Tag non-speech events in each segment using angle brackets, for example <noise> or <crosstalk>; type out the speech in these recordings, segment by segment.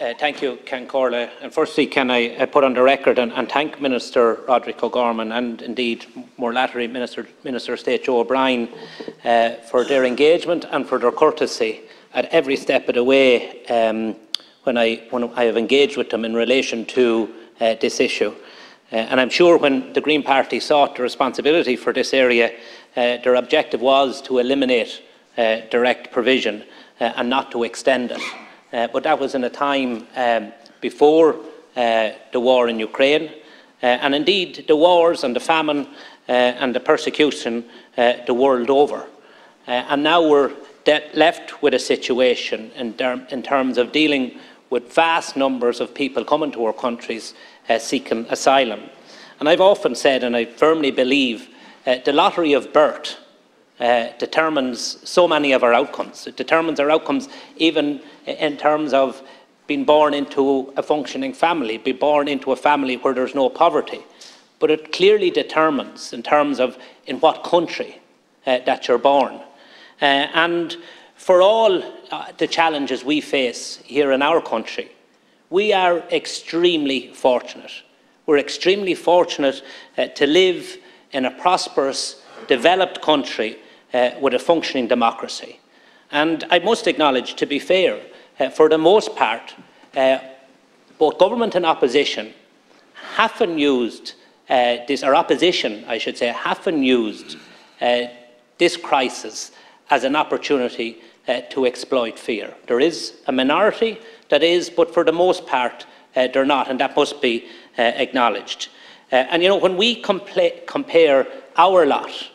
Uh, thank you, Ceann Comhairle. And firstly, can I uh, put on the record and, and, thank Minister Roderick O'Gorman and indeed more latterly Minister, Minister of State Joe O'Brien uh, for their engagement and for their courtesy at every step of the way um, when, I, when I have engaged with them in relation to uh, this issue. Uh, and I'm sure when the Green Party sought the responsibility for this area, their objective was to eliminate direct provision and not to extend it. Uh, but that was in a time um, before uh, the war in Ukraine. Uh, and indeed, the wars and the famine uh, and the persecution uh, the world over. Uh, and now we're left with a situation in, in, terms of dealing with vast numbers of people coming to our countries seeking asylum. And I've often said, and I firmly believe, the lottery of birth uh, determines so many of our outcomes. It determines our outcomes even in terms of being born into a functioning family, be born into a family where there's no poverty. But it clearly determines in terms of in what country uh, that you're born. Uh, and for all uh, the challenges we face here in our country, we are extremely fortunate. We're extremely fortunate uh, to live in a prosperous, developed country uh, with a functioning democracy. And I must acknowledge, to be fair, uh, for the most part, uh, both government and opposition haven't used uh, this, or opposition, I should say, haven't used uh, this crisis as an opportunity to exploit fear. There is a minority that is, but for the most part, they're not, and that must be acknowledged. and you know, when we compare our lot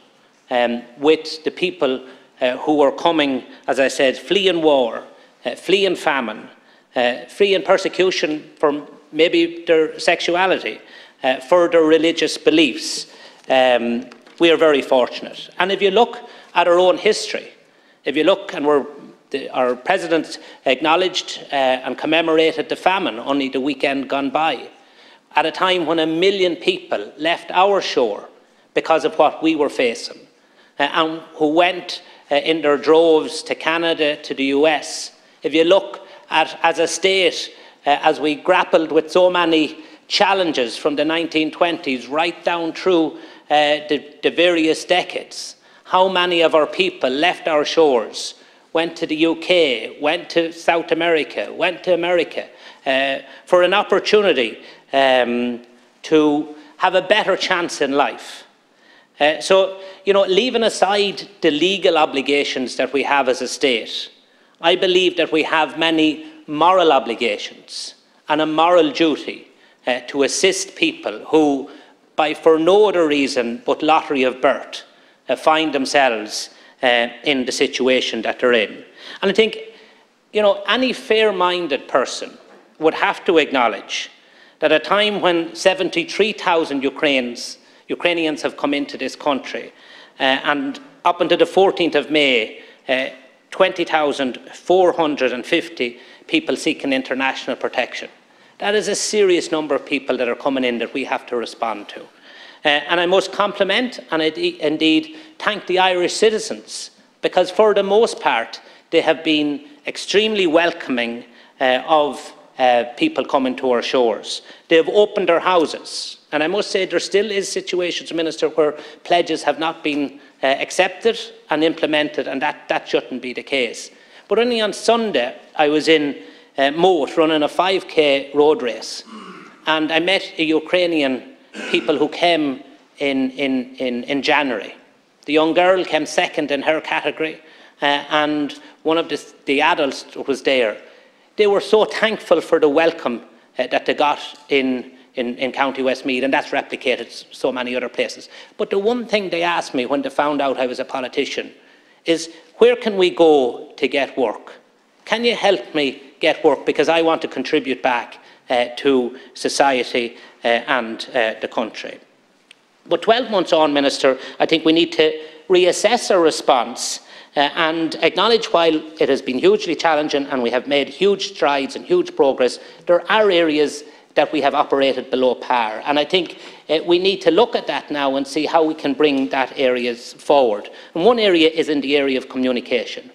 um, with the people uh, who are coming, as I said, fleeing war, uh, fleeing famine, uh, fleeing persecution for maybe their sexuality, uh, for their religious beliefs. Um, we are very fortunate. And if you look at our own history, if you look, and we're, the, our president acknowledged uh, and commemorated the famine only the weekend gone by, at a time when a million people left our shore because of what we were facing. Uh, and who went uh, in their droves to Canada, to the US. If you look at, as a state, uh, as we grappled with so many challenges from the 1920s right down through the, the various decades, how many of our people left our shores, went to the UK, went to South America, went to America uh, for an opportunity um, to have a better chance in life. Uh, so, you know, leaving aside the legal obligations that we have as a state, I believe that we have many moral obligations and a moral duty uh, to assist people who, by for no other reason but lottery of birth, uh, find themselves uh, in the situation that they're in. And I think, you know, any fair-minded person would have to acknowledge that at a time when 73,000 Ukrainians Ukrainians have come into this country. Uh, and up until the 14th of May, uh, 20,450 people seeking international protection. That is a serious number of people that are coming in that we have to respond to. Uh, and I must compliment and indeed thank the Irish citizens because for the most part they have been extremely welcoming uh, of uh, people coming to our shores. They have opened their houses. And I must say there still is situations, Minister, where pledges have not been uh, accepted and implemented, and that, that shouldn't be the case. But only on Sunday, I was in uh, Moate running a 5k road race, and I met a Ukrainian people who came in, in, in, in January. The young girl came second in her category, uh, and one of the, the adults was there. They were so thankful for the welcome uh, that they got in in, in County Westmeath, and that's replicated so many other places. But the one thing they asked me when they found out I was a politician is, where can we go to get work? Can you help me get work? Because I want to contribute back uh, to society uh, and uh, the country. But 12 months on, Minister, I think we need to reassess our response uh, and acknowledge while it has been hugely challenging and we have made huge strides and huge progress, there are areas that we have operated below par. And I think uh, we need to look at that now and see how we can bring that areas forward. And one area is in the area of communication.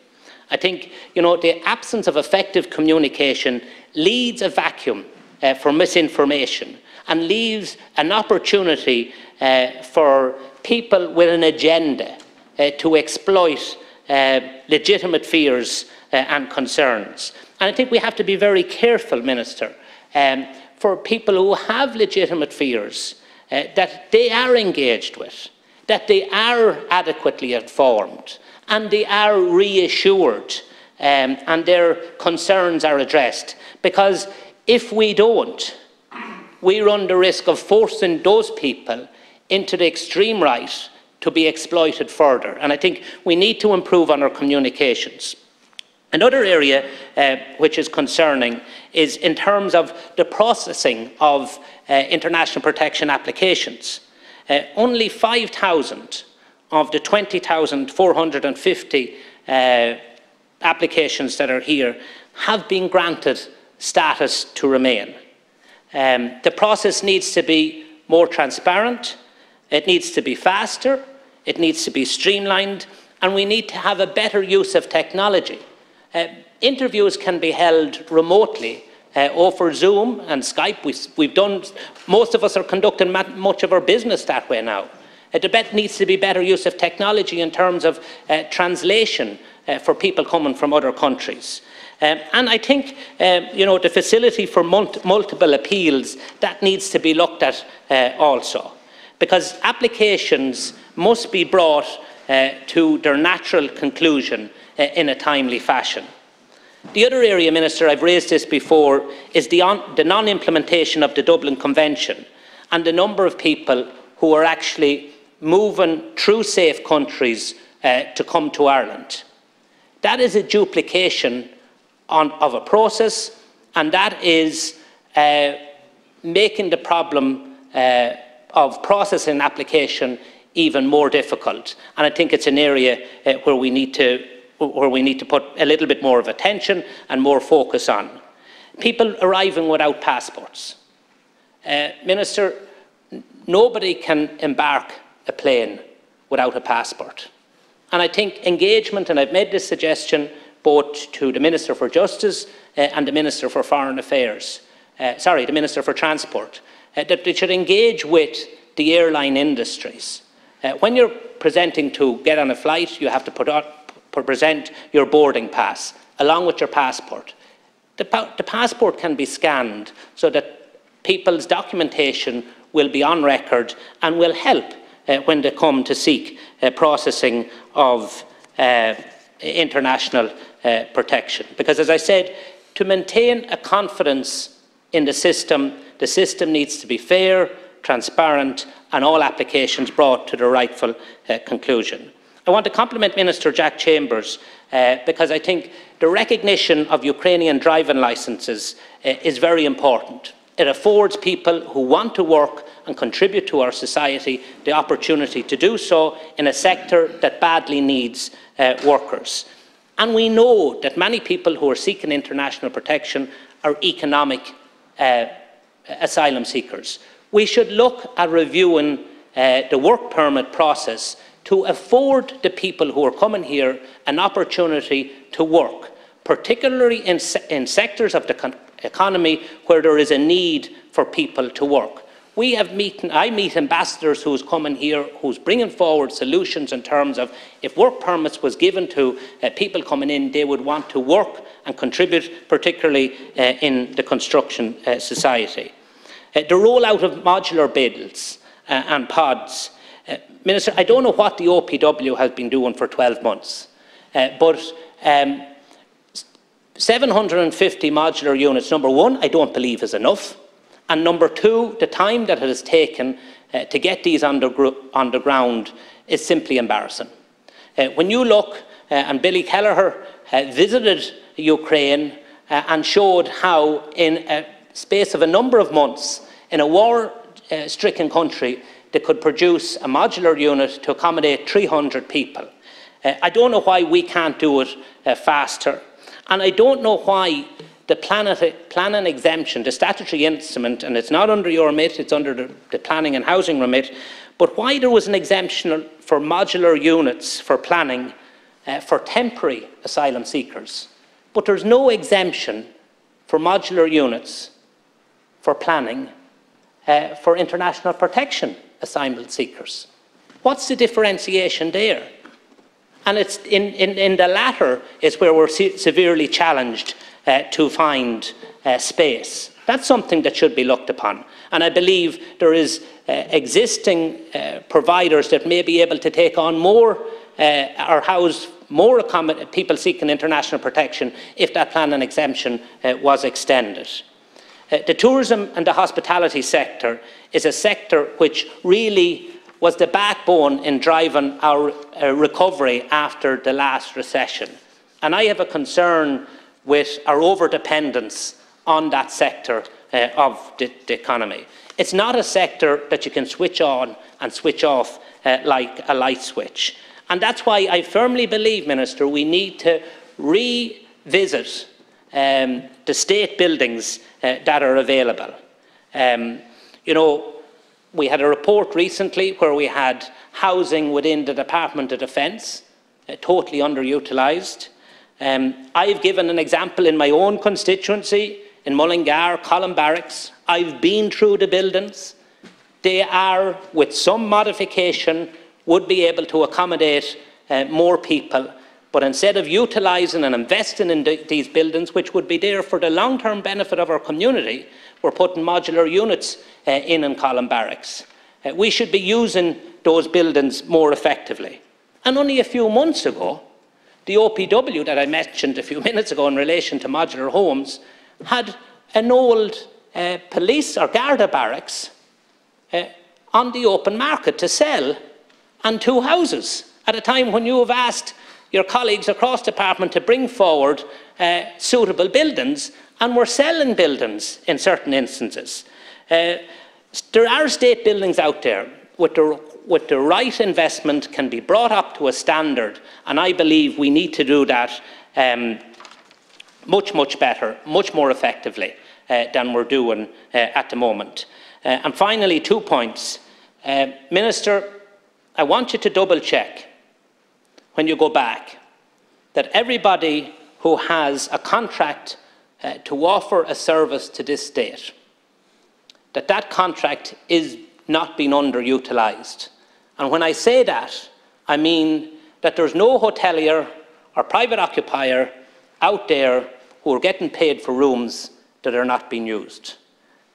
I think, you know, the absence of effective communication leads a vacuum uh, for misinformation and leaves an opportunity uh, for people with an agenda uh, to exploit uh, legitimate fears uh, and concerns. And I think we have to be very careful, Minister, um, for people who have legitimate fears uh, that they are engaged with, that they are adequately informed, and they are reassured um, and their concerns are addressed. Because if we don't, we run the risk of forcing those people into the extreme right to be exploited further. And I think we need to improve on our communications. Another area uh, which is concerning is in terms of the processing of uh, international protection applications. Uh, only 5,000 of the 20,450 uh, applications that are here have been granted status to remain. Um, the process needs to be more transparent, it needs to be faster, it needs to be streamlined, and we need to have a better use of technology. Uh, interviews can be held remotely uh, over Zoom and Skype. We, have done, most of us are conducting much of our business that way now. Uh, there needs to be better use of technology in terms of uh, translation uh, for people coming from other countries. Um, and I think um, you know, the facility for multiple appeals, that needs to be looked at uh, also. Because applications must be brought uh, to their natural conclusion uh, in a timely fashion. The other area, Minister, I've raised this before, is the, the non-implementation of the Dublin Convention and the number of people who are actually moving through safe countries uh, to come to Ireland. That is a duplication on, of a process, and that is uh, making the problem uh, of processing application even more difficult. And I think it's an area uh, where we need to where we need to put a little bit more of attention and more focus on. People arriving without passports. Uh, Minister, nobody can embark a plane without a passport. And I think engagement, and I've made this suggestion both to the Minister for Justice uh, and the Minister for Foreign Affairs, uh, sorry, the Minister for Transport, uh, that they should engage with the airline industries. Uh, when you're presenting to get on a flight, you have to present your boarding pass along with your passport. The, pa the passport can be scanned so that people's documentation will be on record and will help uh, when they come to seek uh, processing of uh, international uh, protection. Because, as I said, to maintain a confidence in the system, the system needs to be fair, transparent, and all applications brought to the rightful uh, conclusion. I want to compliment Minister Jack Chambers uh, because I think the recognition of Ukrainian driving licences uh, is very important. It affords people who want to work and contribute to our society the opportunity to do so in a sector that badly needs uh, workers. And we know that many people who are seeking international protection are economic uh, asylum seekers. We should look at reviewing uh, the work permit process to afford the people who are coming here an opportunity to work, particularly in, se in sectors of the economy where there is a need for people to work. We have I meet ambassadors who's coming here, who's bringing forward solutions in terms of if work permits was given to uh, people coming in, they would want to work and contribute, particularly uh, in the construction uh, society. Uh, the rollout of modular builds uh, and pods. Uh, Minister, I don't know what the OPW has been doing for 12 months, but um, 750 modular units, number one, I don't believe is enough. And number two, the time that it has taken uh, to get these underground is simply embarrassing. Uh, when you look, uh, and Billy Kelleher uh, visited Ukraine uh, and showed how in a space of a number of months, in a war-stricken country, that could produce a modular unit to accommodate 300 people. Uh, I don't know why we can't do it faster. And I don't know why the planning exemption, the statutory instrument, and it's not under your remit, it's under the, the planning and housing remit, but why there was an exemption for modular units for planning uh, for temporary asylum seekers, but there's no exemption for modular units, for planning, uh, for international protection asylum seekers. What's the differentiation there? And it's in, in, in the latter is where we're se severely challenged uh, to find uh, space. That's something that should be looked upon. And I believe there is uh, existing uh, providers that may be able to take on more uh, or house more people seeking international protection if that plan and exemption was extended. Uh, the tourism and the hospitality sector is a sector which really was the backbone in driving our uh, recovery after the last recession. And I have a concern with our over-dependence on that sector uh, of the, the, economy. It's not a sector that you can switch on and switch off uh, like a light switch. And that's why I firmly believe, Minister, we need to revisit um, the state buildings uh, that are available. Um, you know, we had a report recently where we had housing within the Department of Defence, uh, totally underutilised. Um, I've given an example in my own constituency, in Mullingar, Columb Barracks. I've been through the buildings. They are, with some modification, would be able to accommodate uh, more people. But instead of utilising and investing in these buildings, which would be there for the long-term benefit of our community, we're putting modular units uh, in in Columb Barracks. Uh, we should be using those buildings more effectively. And only a few months ago, the OPW that I mentioned a few <laughs> minutes ago in relation to modular homes had an old uh, police or Garda barracks uh, on the open market to sell and two houses at a time when you have asked your colleagues across the department to bring forward uh, suitable buildings and we're selling buildings in certain instances. Uh, there are state buildings out there with the, with the right investment can be brought up to a standard and I believe we need to do that um, much, much better, much more effectively uh, than we're doing uh, at the moment. Uh, and finally, two points. Uh, Minister, I want you to double check when you go back that everybody who has a contract uh, to offer a service to this state, that that contract is not being underutilised. And when I say that, I mean that there's no hotelier or private occupier out there who are getting paid for rooms that are not being used.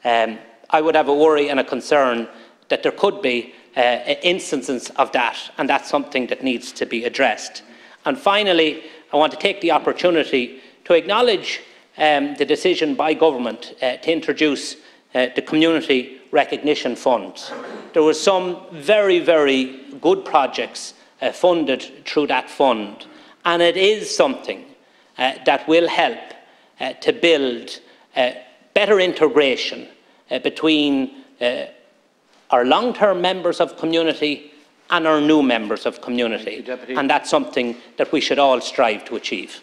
Um, I would have a worry and a concern that there could be uh, instances of that, and that's something that needs to be addressed. And finally, I want to take the opportunity to acknowledge um, the decision by government uh, to introduce uh, the Community Recognition Fund. There were some very, very good projects uh, funded through that fund, and it is something uh, that will help uh, to build better integration between our long-term members of community and our new members of community. You, and that's something that we should all strive to achieve.